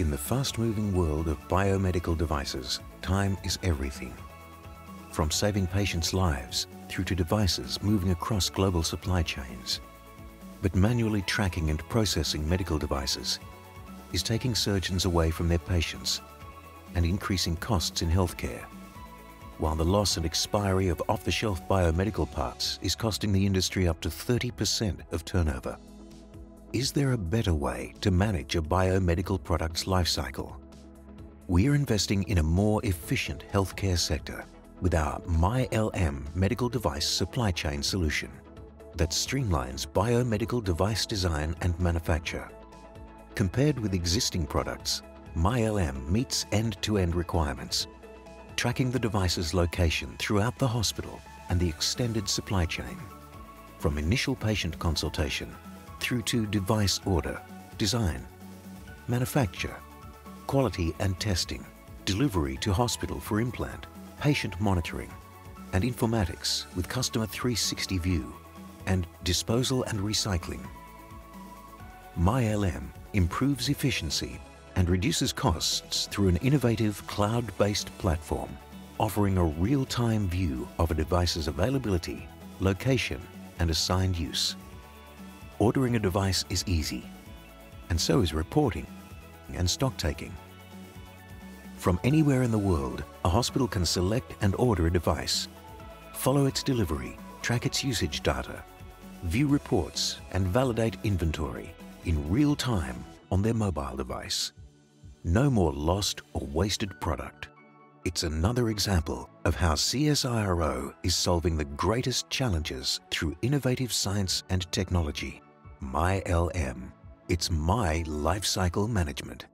In the fast-moving world of biomedical devices, time is everything. From saving patients' lives through to devices moving across global supply chains. But manually tracking and processing medical devices is taking surgeons away from their patients and increasing costs in healthcare. While the loss and expiry of off-the-shelf biomedical parts is costing the industry up to 30% of turnover. Is there a better way to manage a biomedical product's life cycle? We are investing in a more efficient healthcare sector with our MyLM medical device supply chain solution that streamlines biomedical device design and manufacture. Compared with existing products, MyLM meets end-to-end requirements, tracking the device's location throughout the hospital and the extended supply chain. From initial patient consultation through to device order, design, manufacture, quality and testing, delivery to hospital for implant, patient monitoring, and informatics with Customer 360 View, and disposal and recycling. MyLM improves efficiency and reduces costs through an innovative cloud-based platform offering a real-time view of a device's availability, location, and assigned use. Ordering a device is easy, and so is reporting and stock taking. From anywhere in the world, a hospital can select and order a device, follow its delivery, track its usage data, view reports and validate inventory in real time on their mobile device. No more lost or wasted product. It's another example of how CSIRO is solving the greatest challenges through innovative science and technology. MyLM. It's my lifecycle management.